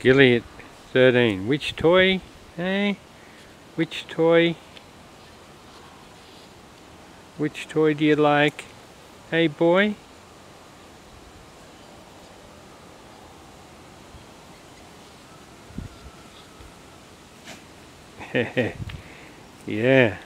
Gilly 13. Which toy? eh? Which toy? Which toy do you like? Hey boy? yeah.